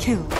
Courier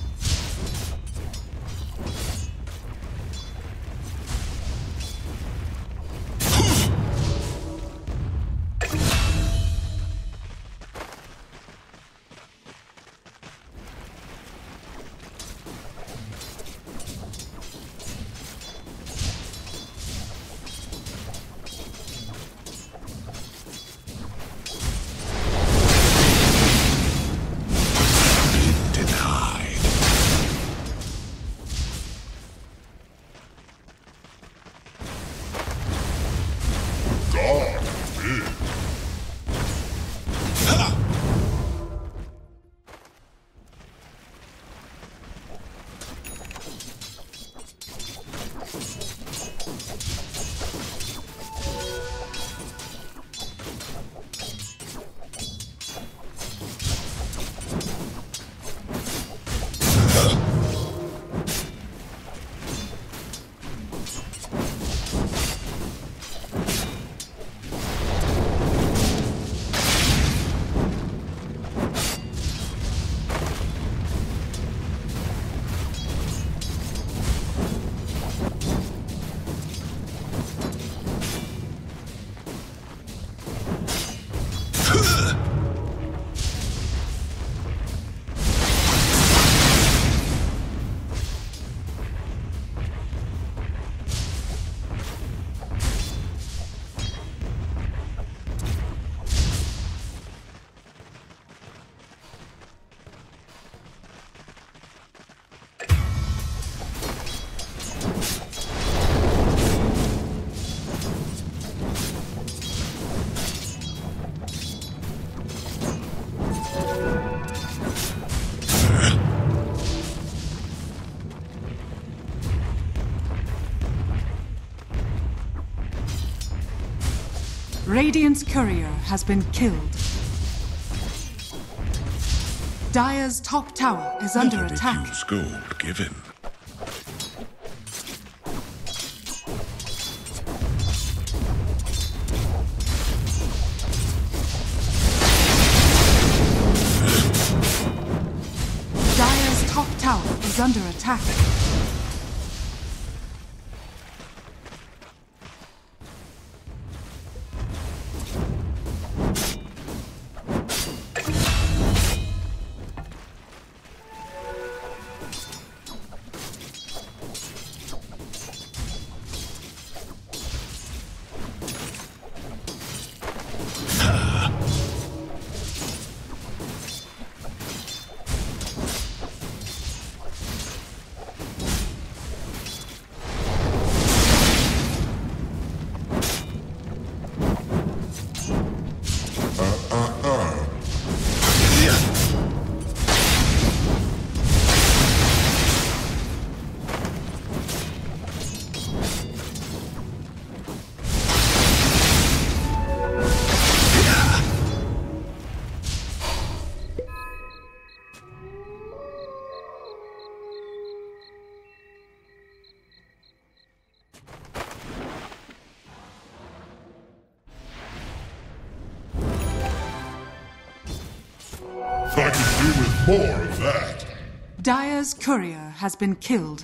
Radiant's courier has been killed. Dire's top tower is under attack. Gold given. More of that. Dire's courier has been killed.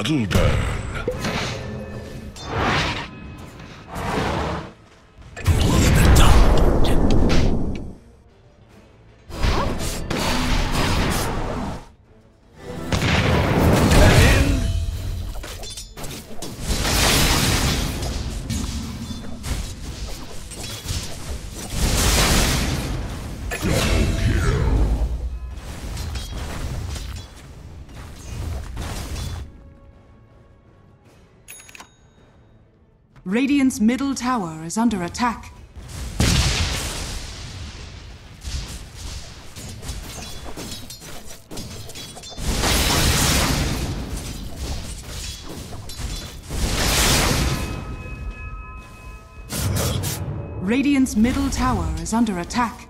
A Radiant's middle tower is under attack. Radiant's middle tower is under attack.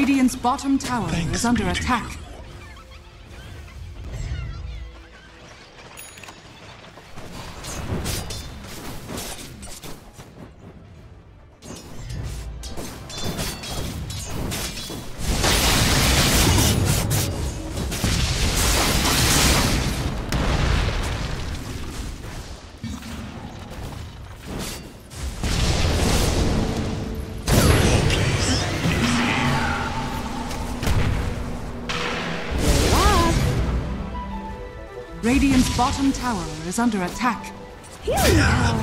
Radiant's bottom tower Thanks is under attack. bottom tower is under attack. Yeah.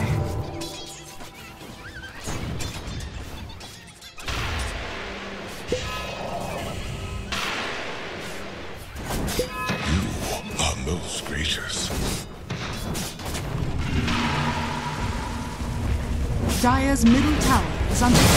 Dire's middle tower is under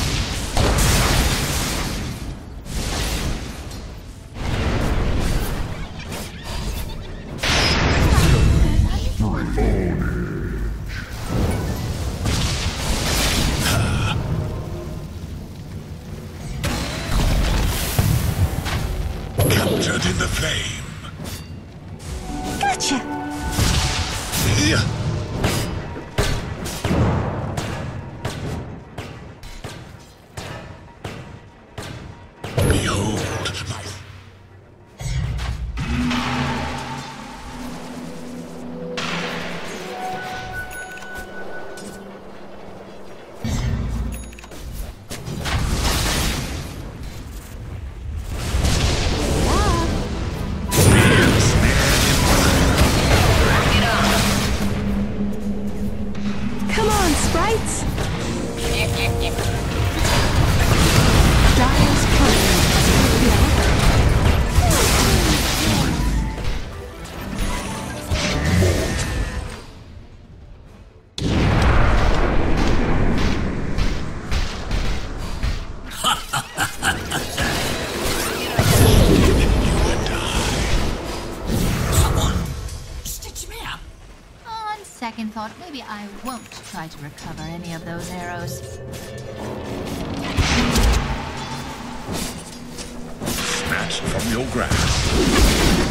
second thought, maybe I won't try to recover any of those arrows. Snatched from your grasp.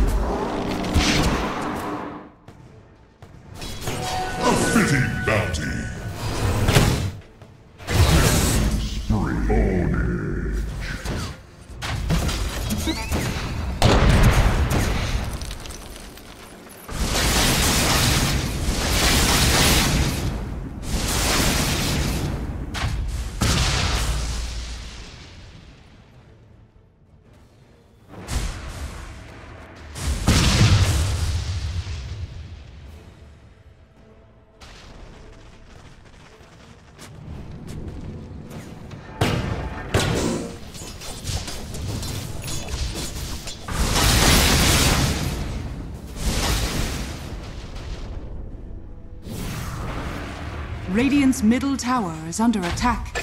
Middle tower is under attack.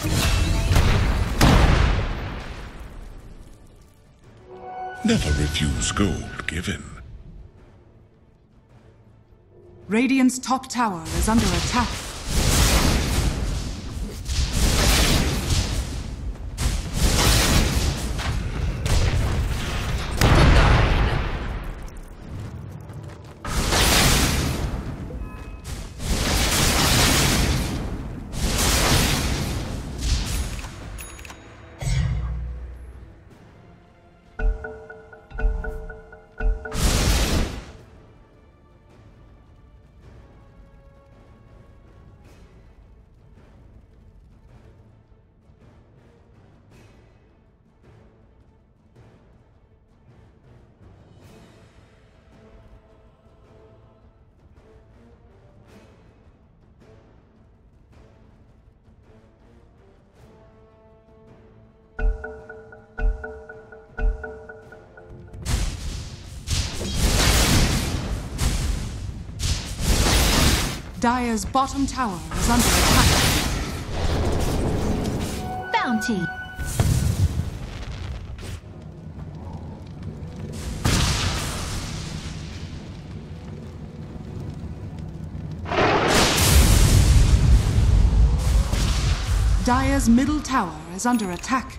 Never refuse gold given. Radiant's top tower is under attack. Dire's bottom tower is under attack. Bounty. Dire's middle tower is under attack.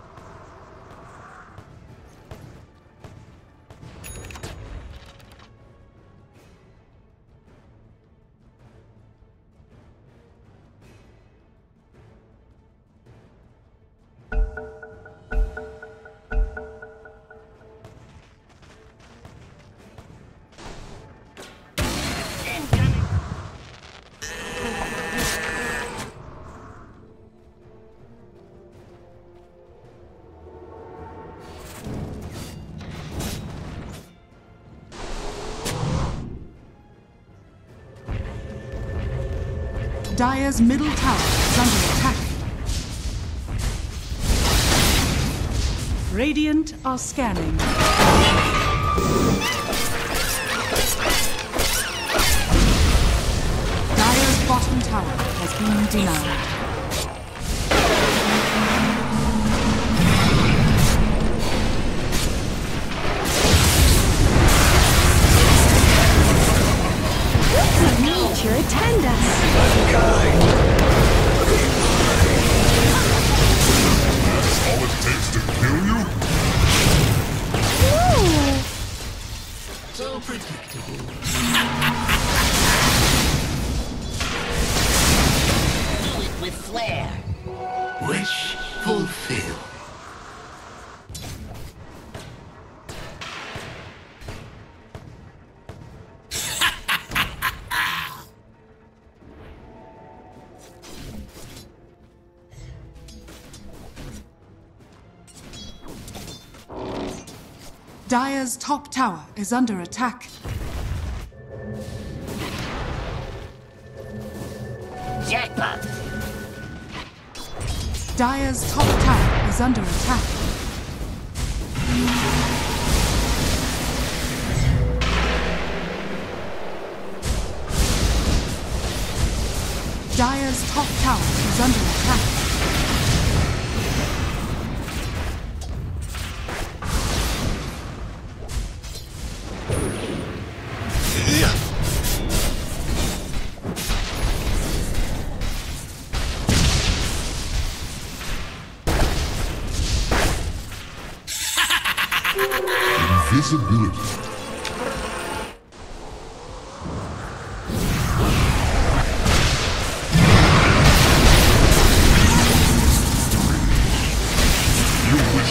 Dire's middle tower is under attack. Radiant are scanning. Dire's bottom tower has been denied. Is under attack. Jackpot. Dire's top tower is under attack. Dire's top tower is under attack. Invisibility.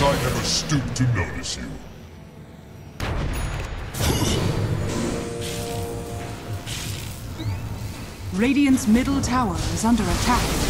I never stooped to notice you. Radiant's middle tower is under attack.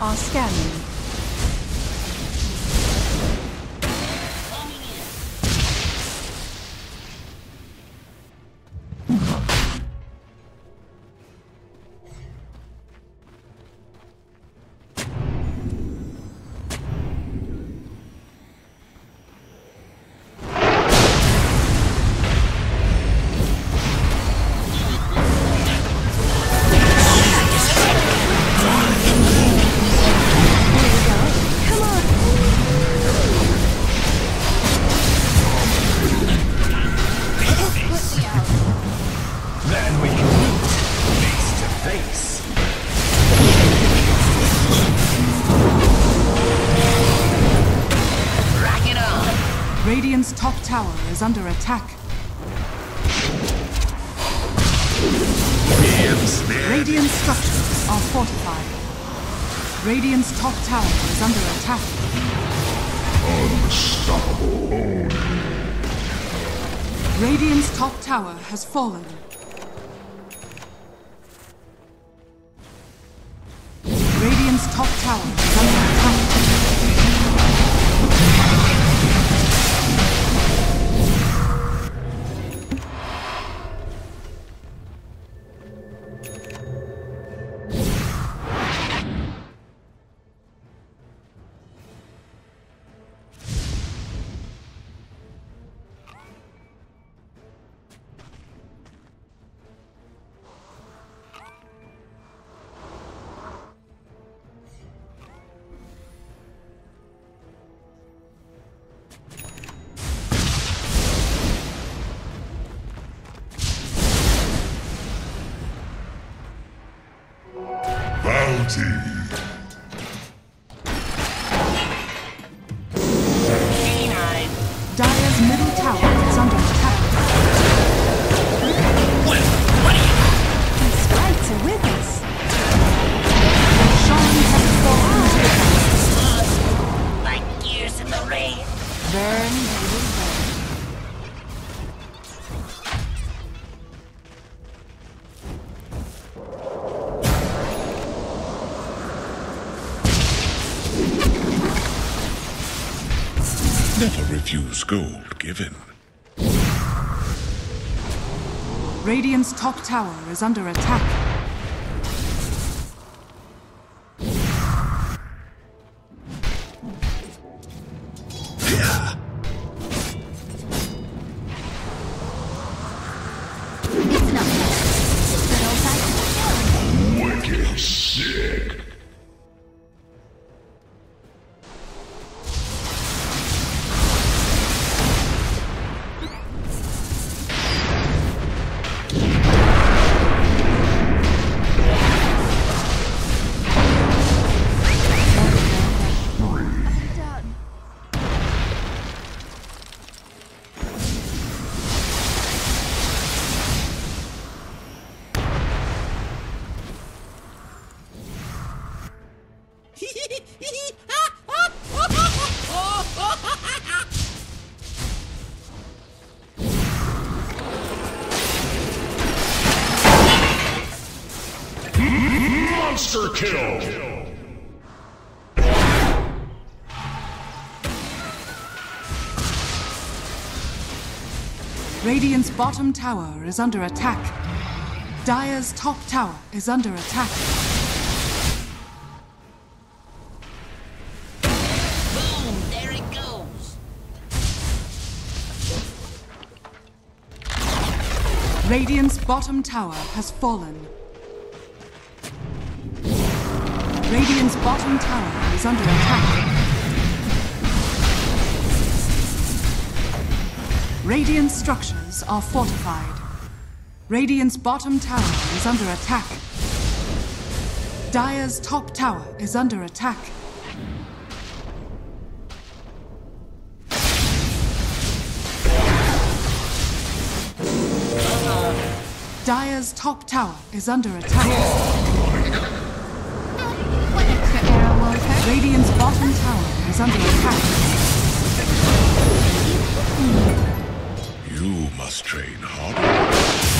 Are scanning. Tower is under attack. Radiant structures are fortified. Radiant's top tower is under attack. Unstoppable. Radiant's top tower has fallen. Radiant's top tower gold given. Radiant's top tower is under attack. Bottom tower is under attack. Dire's top tower is under attack. Boom, there it goes. Radiant's bottom tower has fallen. Radiant's bottom tower is under attack. Radiant structures are fortified. Radiant's bottom tower is under attack. Dire's top tower is under attack. Dire's top tower is under attack. Radiant's bottom tower is under attack. You must train harder.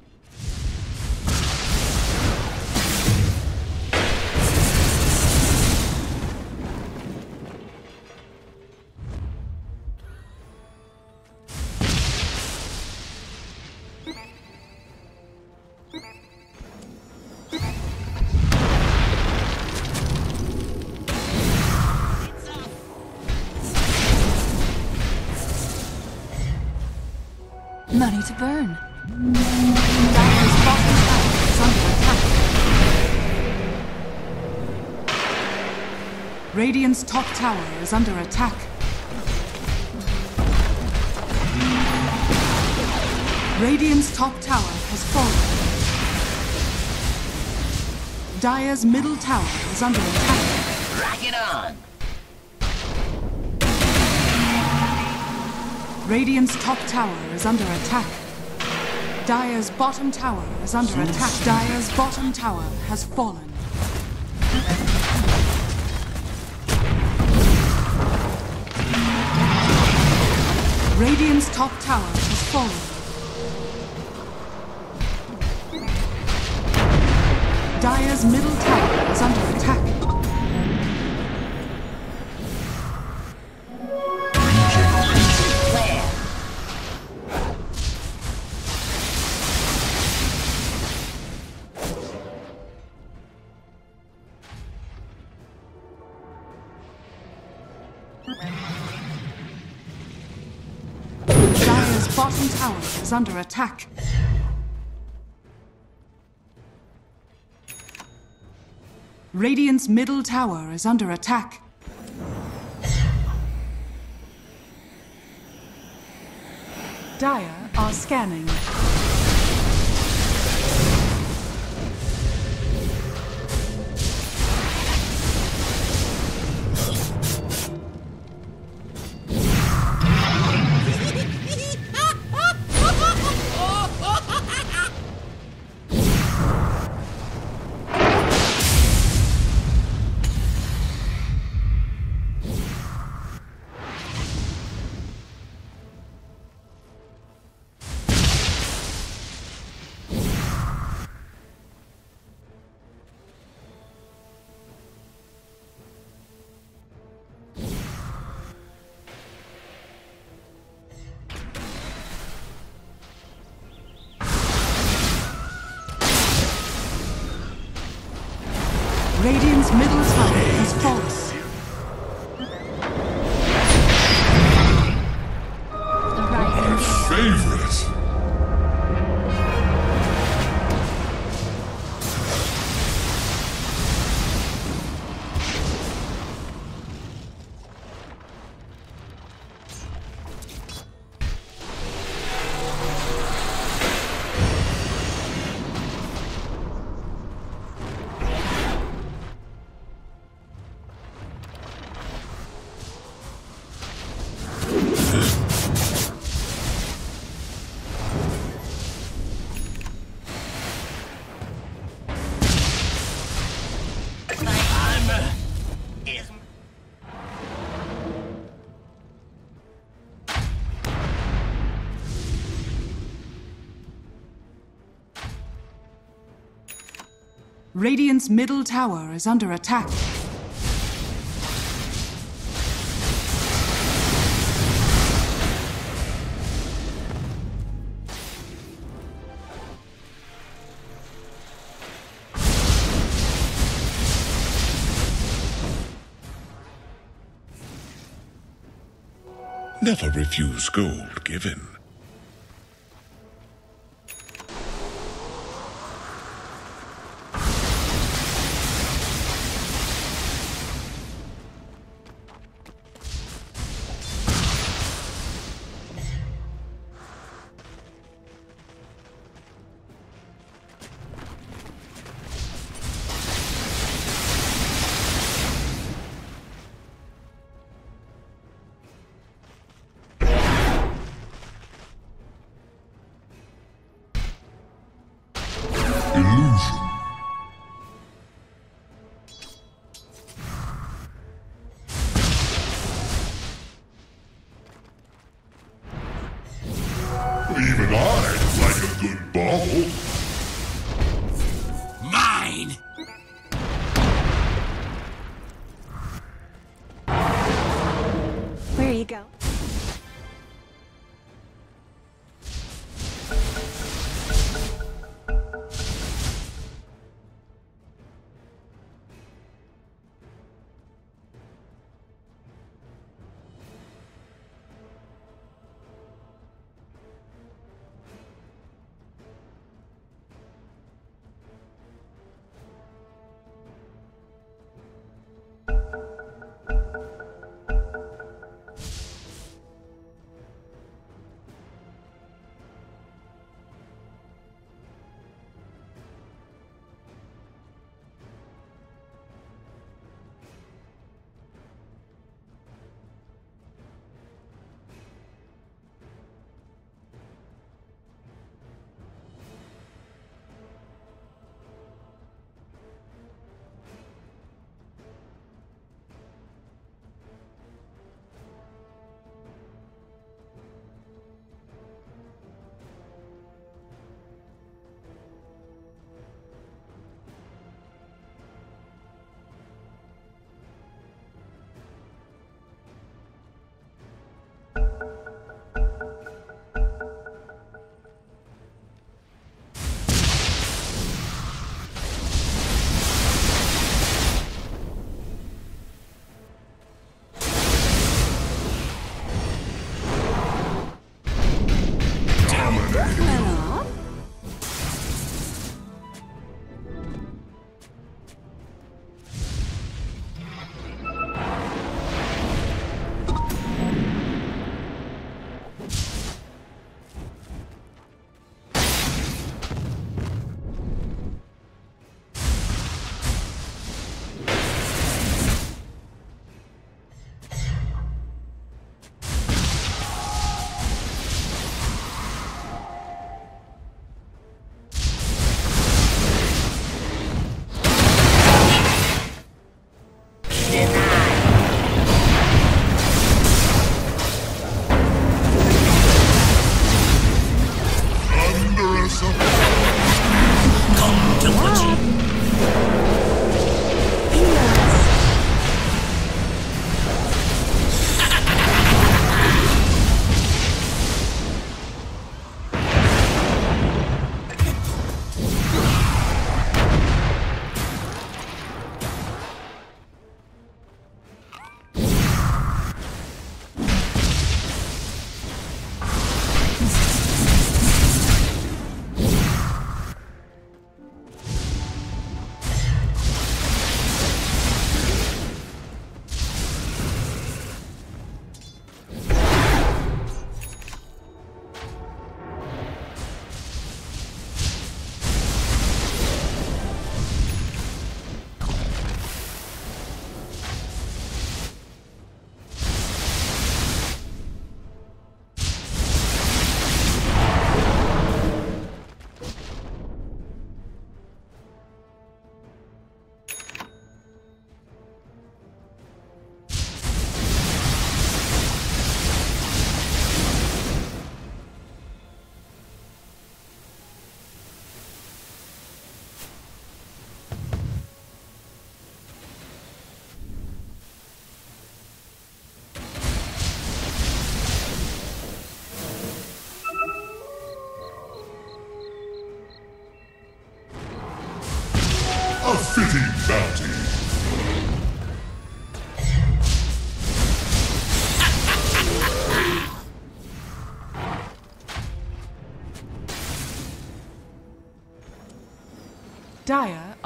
Radiant's top tower is under attack. Radiant's top tower has fallen. Dire's middle tower is under attack. Rack it on. Radiant's top tower is under attack. Dire's bottom tower is under attack. Dire's bottom tower has fallen. Radiant's top tower has fallen. Dire's middle tower is under attack. Under attack. Radiant's middle tower is under attack. Dire are scanning. Radiant's middle tower is under attack. Never refuse gold given.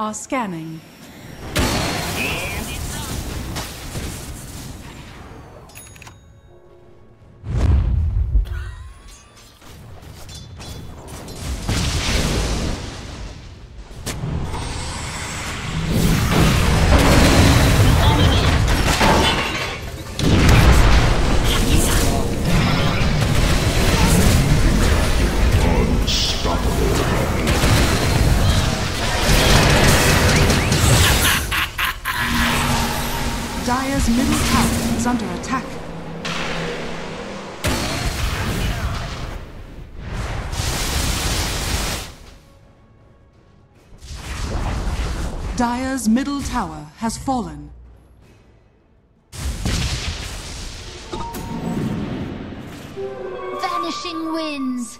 are scanning. Middle tower has fallen. Vanishing winds!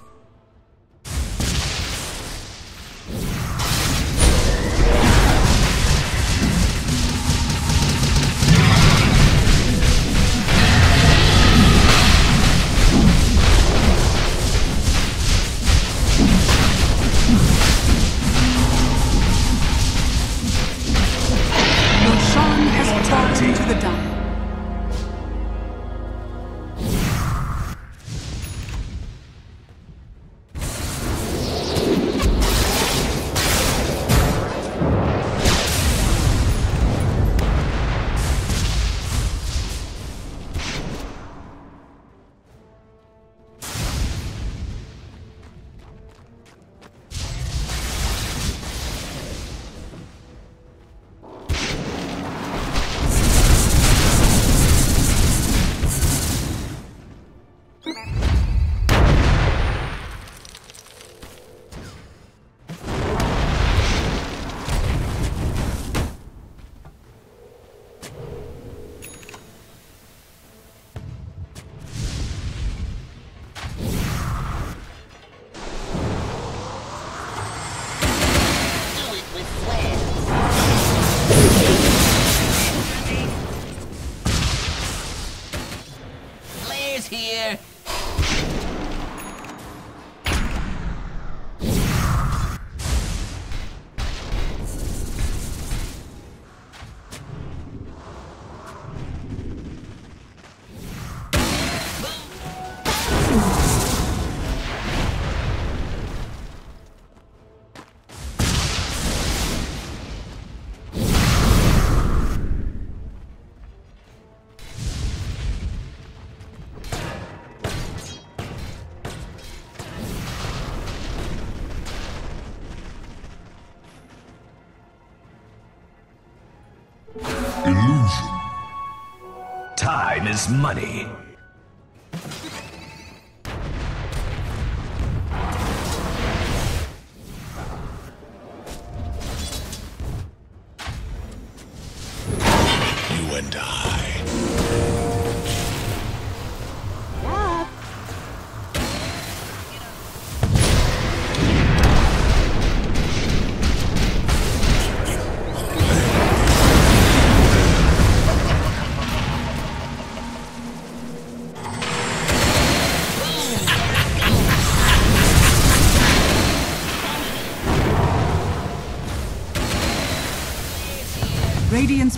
money.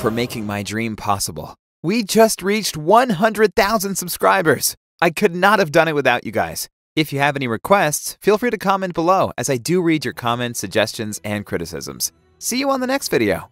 for making my dream possible. We just reached 100,000 subscribers. I could not have done it without you guys. If you have any requests, feel free to comment below as I do read your comments, suggestions, and criticisms. See you on the next video.